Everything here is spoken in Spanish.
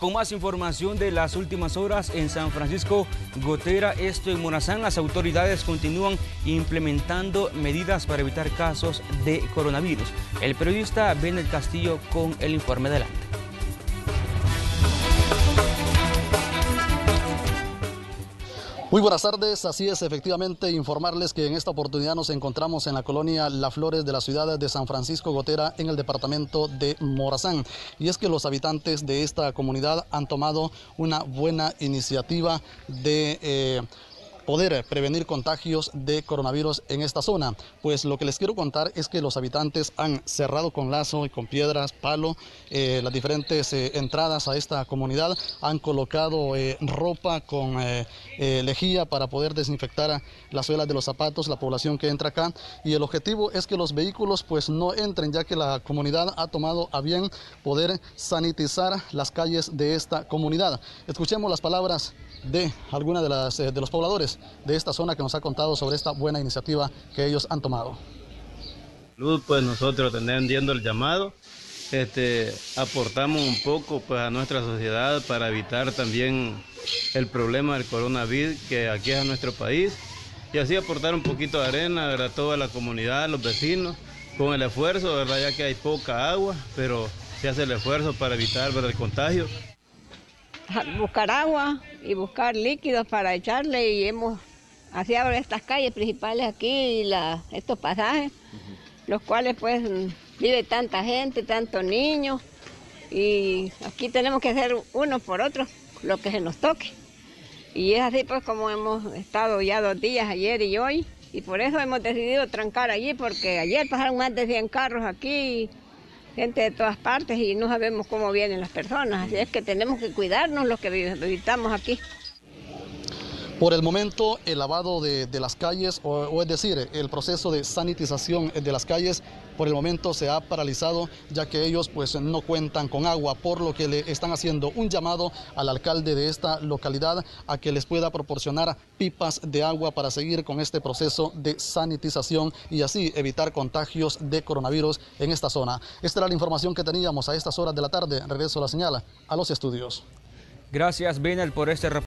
Con más información de las últimas horas en San Francisco Gotera, esto en Morazán, las autoridades continúan implementando medidas para evitar casos de coronavirus. El periodista Ben el Castillo con el informe adelante. Muy buenas tardes, así es efectivamente informarles que en esta oportunidad nos encontramos en la colonia La Flores de la ciudad de San Francisco Gotera en el departamento de Morazán. Y es que los habitantes de esta comunidad han tomado una buena iniciativa de... Eh, poder prevenir contagios de coronavirus en esta zona. Pues lo que les quiero contar es que los habitantes han cerrado con lazo y con piedras, palo, eh, las diferentes eh, entradas a esta comunidad, han colocado eh, ropa con lejía para poder desinfectar las suelas de los zapatos, la población que entra acá y el objetivo es que los vehículos pues no entren ya que la comunidad ha tomado a bien poder sanitizar las calles de esta comunidad. Escuchemos las palabras de alguna de, las, de los pobladores de esta zona que nos ha contado sobre esta buena iniciativa que ellos han tomado. Pues nosotros tendiendo el llamado, este, aportamos un poco pues, a nuestra sociedad para evitar también el problema del coronavirus que aquí es a nuestro país. Y así aportar un poquito de arena a toda la comunidad, los vecinos, con el esfuerzo, ¿verdad? ya que hay poca agua, pero se hace el esfuerzo para evitar el contagio buscar agua y buscar líquidos para echarle y hemos así estas calles principales aquí y estos pasajes, los cuales pues vive tanta gente, tantos niños y aquí tenemos que hacer uno por otro lo que se nos toque. Y es así pues como hemos estado ya dos días, ayer y hoy, y por eso hemos decidido trancar allí, porque ayer pasaron más de 100 carros aquí gente de todas partes y no sabemos cómo vienen las personas, así es que tenemos que cuidarnos los que visitamos aquí. Por el momento, el lavado de, las calles, o, es decir, el proceso de sanitización de las calles, por el momento se ha paralizado, ya que ellos pues no cuentan con agua, por lo que le están haciendo un llamado al alcalde de esta localidad a que les pueda proporcionar pipas de agua para seguir con este proceso de sanitización y así evitar contagios de coronavirus en esta zona. Esta era la información que teníamos a estas horas de la tarde. Regreso la señal a los estudios. Gracias, Benel, por este reporte.